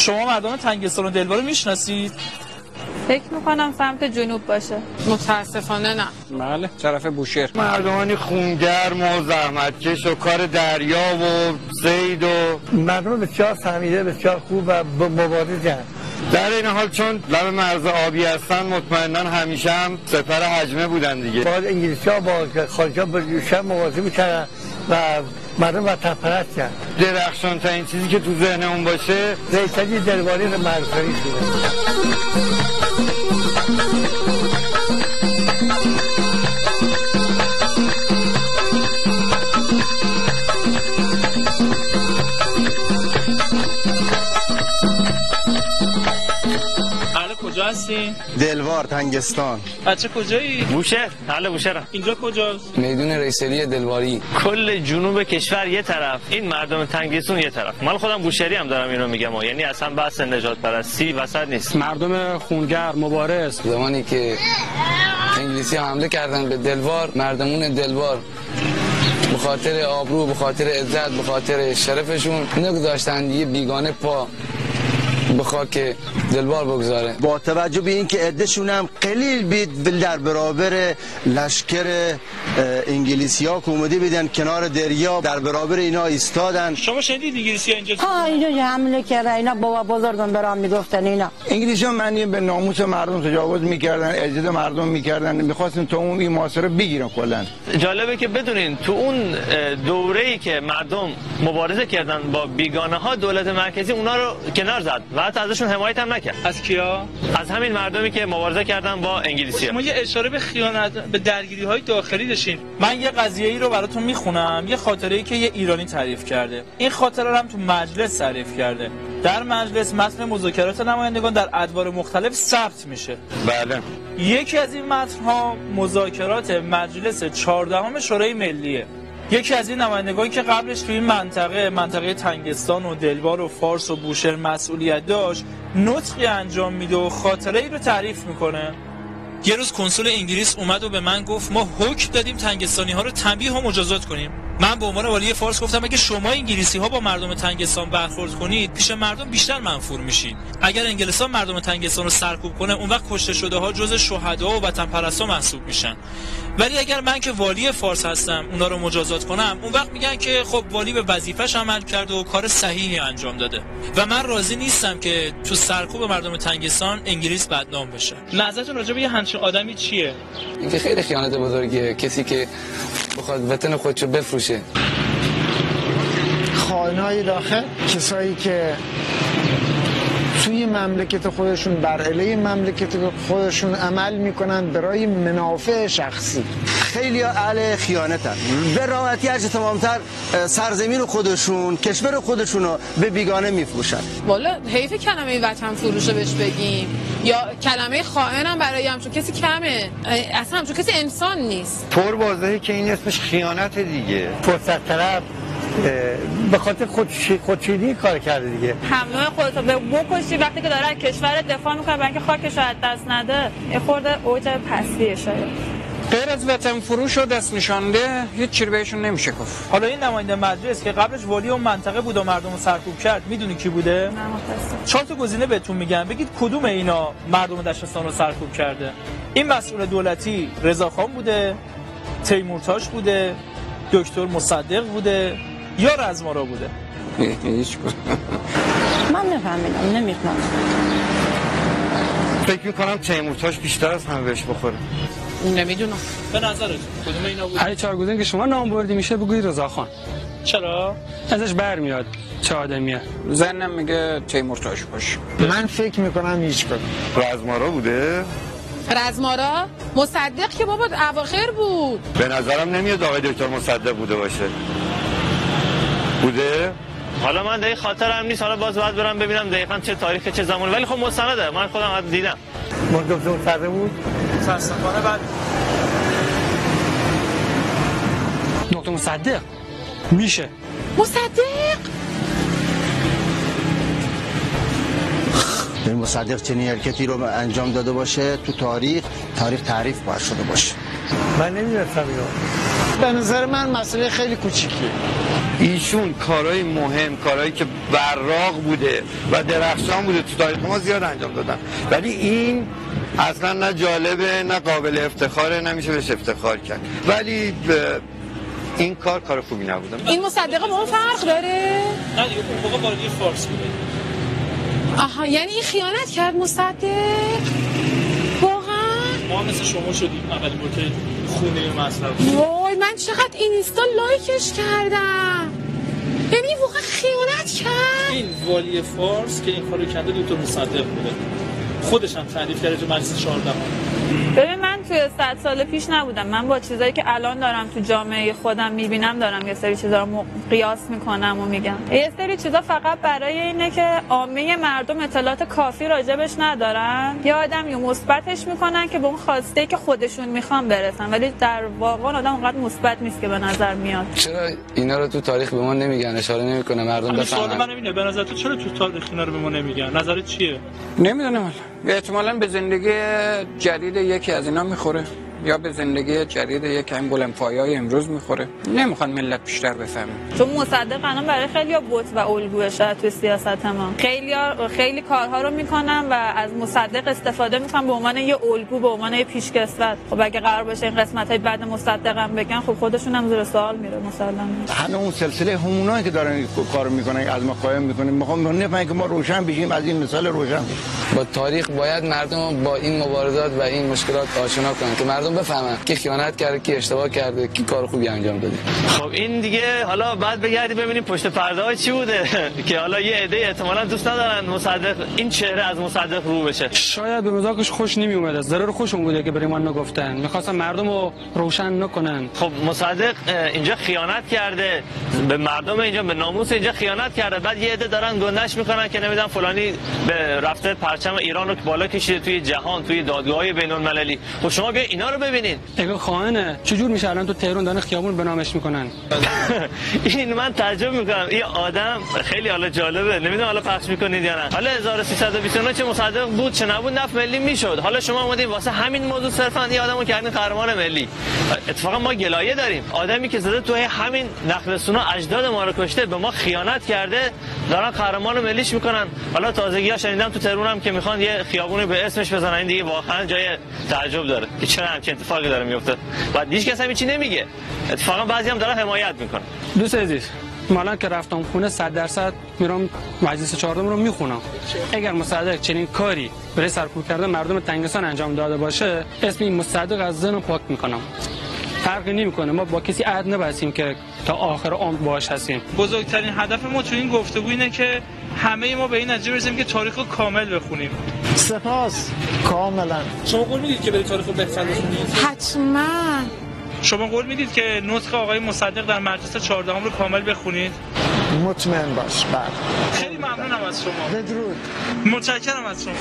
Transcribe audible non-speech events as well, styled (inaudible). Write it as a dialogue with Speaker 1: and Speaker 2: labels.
Speaker 1: شما مردم تنگستان و دلوار رو می‌شناسید؟
Speaker 2: فکر می‌کنم سمت جنوب باشه.
Speaker 3: متاسفانه نه.
Speaker 4: بله طرف بوشهر.
Speaker 5: مردمانی خونگرم و زحمتکش و کار دریا و زید و
Speaker 6: مردم بسیار فهمیده بسیار خوب و مبارزن
Speaker 5: در این حال چون لب مرز آبی هستن مطمئنا همیشه هم سپر حجمه بودن دیگه.
Speaker 6: با انگلیسی ها با خارجی ها بسیار مواظب می‌کردن و مردم وطن پرست کرد.
Speaker 5: درخشان تا این چیزی که تو ذهنمون باشه
Speaker 6: ریتجی دلواری رو مرزانی شده
Speaker 7: دلوار تنگستان.
Speaker 1: بچه کجایی؟
Speaker 8: بوشهر. حال بوشهر
Speaker 1: اینجا کجاست؟
Speaker 9: میدون ریسری دلواری.
Speaker 8: کل جنوب کشور یه طرف. این مردم تنگستون یه طرف. من خودم بوشهری هم دارم اینو میگم و. یعنی اصلا بحث نجات پرستی وسط نیست.
Speaker 4: مردم خونگر مبارز.
Speaker 9: زمانی که انگلیسی حمله کردن به دلوار مردمون دلوار. به خاطر آبرو به خاطر عزت به خاطر شرفشون. نگذاشتن یه بیگانه پا به خاک دلوار بگذاره
Speaker 7: با توجه به اینکه عدهشون هم قلیل بید در برابر لشکر انگلیسی ها که اومده بیدن کنار دریا در برابر اینا ایستادن.
Speaker 1: شما شنیدید انگلیسی ها اینجا
Speaker 10: ها اینجا حمله کرده. اینا بابا بزرگم برام می‌گفتن اینا.
Speaker 5: انگلیسی ها معنی به ناموس مردم تجاوز می‌کردن عزت مردم می‌کردن. می‌خواستن تا اون این محاصره بگیرن کلا.
Speaker 8: جالبه که بدونین تو اون دوره ای که مردم مبارزه کردن با بیگانه ها دولت مرکزی اونا رو کنار زد و حتی ازشون حمایت هم نکرد.
Speaker 1: از کیا؟
Speaker 8: از همین مردمی که مبارزه کردن با انگلیسی.
Speaker 1: شما یه اشاره به خیانت به درگیری های داخلی داشتین من یه قضیه ای رو براتون می‌خونم یه خاطره ای که یه ایرانی تعریف کرده. این خاطره رو هم تو مجلس تعریف کرده. در مجلس متن مذاکرات نمایندگان در ادوار مختلف ثبت میشه.
Speaker 5: بله.
Speaker 1: یکی از این متن ها مذاکرات مجلس 14 شورای ملیه. یکی از این نمایندگانی که قبلش توی این منطقه منطقه تنگستان و دلوار و فارس و بوشهر مسئولیت داشت نطقی انجام میده و خاطره ای رو تعریف می‌کنه. یه روز کنسول انگلیس اومد و به من گفت ما حکم دادیم تنگستانی ها رو تنبیه و مجازات کنیم. من به عنوان والی فارس گفتم اگه شما انگلیسی ها با مردم تنگستان برخورد کنید پیش مردم بیشتر منفور میشید اگر انگلستان مردم تنگستان رو سرکوب کنه اون وقت کشته شده ها جز شهدا و وطن پرستا محسوب میشن. ولی اگر من که والی فارس هستم اونا رو مجازات کنم اون وقت میگن که خب والی به وظیفش عمل کرده و کار صحیحی انجام داده. و من راضی نیستم که تو سرکوب مردم تنگستان انگلیس بدنام بشه. نظرتون راجع به یه همچین آدمی چیه؟
Speaker 9: این که خیلی خیانت بزرگیه. کسی که بخواد وطن خودشو بفروشه
Speaker 11: خائنهای داخل کسایی که توی مملکت خودشون بر علیه مملکت خودشون عمل می‌کنن برای منافع شخصی.
Speaker 7: خیلی اهل خیانتن. به راحتی هرچه تمامتر سرزمین خودشون کشور خودشون رو به بیگانه میفروشن.
Speaker 3: والا حیف کلمه وطن فروشه بهش بگیم. یا کلمه خائن هم برای همچون کسی کمه. اصلا همچون کسی انسان نیست.
Speaker 5: پر واضحه که این اسمش خیانت دیگه.
Speaker 6: فرصت طرف به خاطر خودشیدی کار کرده دیگه؟
Speaker 2: حمله خودتو به بکشی وقتی که داره کشور دفاع می‌کنه برای اینکه خاکش رو از دست نده. یه خورده اوج پسیه شاید.
Speaker 4: غیر از وطن فروش و دست نشانده هیچ چیزی بهشون نمیشه گفت.
Speaker 1: حالا این نماینده مجلس که قبلش والی اون منطقه بود و مردم رو سرکوب کرد می‌دونی کی بوده؟ چهار تا گزینه بهتون میگم. بگید کدوم اینا مردم دشتستان رو سرکوب کرده؟ این مسئول دولتی رضاخان بوده تیمورتاش بوده دکتر مصدق بوده یا رزمارا بوده؟
Speaker 4: هیچ
Speaker 10: من نفهمیدم نمی‌فهمم
Speaker 5: فکر می‌کنم تیمورتاش بیشتر از همه بهش بخوره.
Speaker 3: نمی‌دونم.
Speaker 1: به نظرت کدوم اینا بود؟
Speaker 4: هر چهار گزینه که شما نام بردی میشه بگوی رضاخان
Speaker 1: چرا؟
Speaker 4: ازش برمیاد چه آدمیه. زنم میگه تیمورتاش باش
Speaker 11: من فکر می‌کنم هیچ کدوم.
Speaker 5: رزمارا بوده؟
Speaker 3: رزمارا؟ مصدق که بابا اواخر بود.
Speaker 5: به نظرم نمیاد آقای دکتر مصدق بوده باشه. بوده؟
Speaker 8: حالا من دقیق خاطرم نیست حالا باز باید برم ببینم دقیقا چه تاریخ چه زمانی ولی خب مستنده من خودم دیدم.
Speaker 6: مردم مصدق بود؟
Speaker 1: متاسفانه بعد
Speaker 4: دکتر مصدق. میشه.
Speaker 3: مصدق؟
Speaker 7: این مصدق چنین حرکتی رو انجام داده باشه تو تاریخ تاریخ تعریف باید شده باشه.
Speaker 6: من نمی‌دونستم اینو.
Speaker 11: به نظر من مسئله خیلی کوچیکیه.
Speaker 5: ایشون کارهای مهم کارهایی که براق بوده و درخشان بوده تو تاریخ ما زیاد انجام دادن. ولی این اصلا نه جالبه نه قابل افتخاره نمیشه بهش افتخار کرد. ولی این کار کار خوبی نبوده.
Speaker 3: این مصدقه با اون فرق داره؟
Speaker 1: نه دیگه اون موقع فارس بوده
Speaker 3: آها یعنی این خیانت کرد مصدق؟ واقعا؟
Speaker 1: ما مثل شما شدیم اولین بار که خونه مصرف
Speaker 3: وای من چقدر اینستا لایکش کردم. یعنی واقعا خیانت کرد؟
Speaker 1: این والی فارس که این کارو کرده دکتر مصدق بوده. خودش هم تعریف کرده تو مجلس 14
Speaker 2: ببین من توی صد سال پیش نبودم. من با چیزایی که الان دارم تو جامعه خودم می‌بینم دارم یه سری چیزا رو قیاس می‌کنم و میگم. یه سری چیزا فقط برای اینه که عامه مردم اطلاعات کافی راجبش ندارن. یا آدم یا مثبتش می‌کنن که به اون خواسته که خودشون می‌خوان برسن. ولی در واقع آدم اونقدر مثبت نیست که به نظر میاد.
Speaker 9: چرا اینا رو تو تاریخ به ما نمیگن؟ اشاره نمی‌کنه مردم بفهمن.
Speaker 1: من اینه به نظر تو چرا تو تاریخ اینا رو به ما نمیگن؟ نظرت چیه؟
Speaker 4: نمی‌دونم. احتمالا به زندگی جدید یکی از اینا می‌خوره. یا به زندگی جدید یک این بلندپایای امروز می‌خوره. نمی‌خوان ملت بیشتر بفهمه.
Speaker 2: چون مصدق الان برای خیلی بوت و الگوه شاید توی سیاست ما. خیلی خیلی کارها رو می‌کنن و از مصدق استفاده می‌کنن به عنوان یه الگو به عنوان یه پیشکسوت. خب اگه قرار باشه این قسمت های بعد مصدق هم بگن خب خودشون هم زیر سوال میره مسلما.
Speaker 5: همه اون سلسله همونایی که دارن کار می‌کنن از ما قایم می‌کنن. می‌خوام نفهمن که ما روشن بشیم از این مثال روشن. بشیم
Speaker 9: با تاریخ باید مردم با این مبارزات و این مشکلات آشنا کنن که مردم بفهمن کی خیانت کرده کی اشتباه کرده کی کار خوبی انجام داده.
Speaker 8: خب این دیگه حالا بعد بگردی ببینیم پشت پرده های چی بوده. (laughs) که حالا یه عده احتمالاً دوست ندارن مصدق این چهره از مصدق رو بشه.
Speaker 4: شاید به مزاقش خوش نمی اومده ضرر خوشم بوده که برای ما نگفتن می‌خواستن مردم رو روشن نکنن.
Speaker 8: خب مصدق اینجا خیانت کرده. به مردم اینجا به ناموس اینجا خیانت کرده. بعد یه عده دارن گندش می‌کنن که نمی‌دونم فلانی به رفته پرچم ایران رو بالا کشیده توی جهان توی دادگاه بین المللی خب شما بیا اینا رو ببینید
Speaker 4: اگه خائنه چجور میشه الان تو تهران دارن خیابون به نامش می‌کنن؟ (laughs)
Speaker 8: این من تعجب می‌کنم. این آدم خیلی حالا جالبه. نمی‌دونم حالا پخش می‌کنید یا نه. حالا 1329 چه مصدق بود چه نبود نفت ملی می‌شد. حالا شما اومدین واسه همین موضوع صرفا یه آدمو کردین قهرمان ملی. اتفاقا ما گلایه داریم. آدمی که زده تو همین نقل سونا اجداد ما رو کشته به ما خیانت کرده دارن قهرمان ملیش می‌کنن. حالا تازگی ها شنیدم تو تهران هم که می‌خوان یه خیابونی به اسمش بزنن. این دیگه واقعا جای تعجب داره. که چرا همچین اتفاقی داره میفته. بعد هیچ کس هم چی نمیگه. اتفاقا بعضی هم دارن حمایت می‌کنن
Speaker 4: دوست عزیز مالا که رفتم خونه 100 درصد میرم مجلس چهاردهم رو می‌خونم. اگر مصدق چنین کاری برای سرکوب کردن مردم تنگستان انجام داده باشه اسم این مصدق از ذهن پاک می‌کنم. فرقی نمی‌کنه. ما با کسی عهد نبستیم که تا آخر عمر باش هستیم.
Speaker 1: بزرگترین هدف ما تو این گفتگو اینه که همه ما به این نتیجه برسیم که تاریخ رو کامل بخونیم.
Speaker 11: سپاس. کاملا.
Speaker 1: شما قول می‌دید که برید تاریخ رو بهتر
Speaker 3: حتما.
Speaker 1: شما قول می‌دید که نطق آقای مصدق در مجلس 14 رو کامل بخونید؟
Speaker 11: مطمئن باش. بله.
Speaker 1: خیلی ممنونم از شما.
Speaker 11: بدرود.
Speaker 1: متشکرم از شما.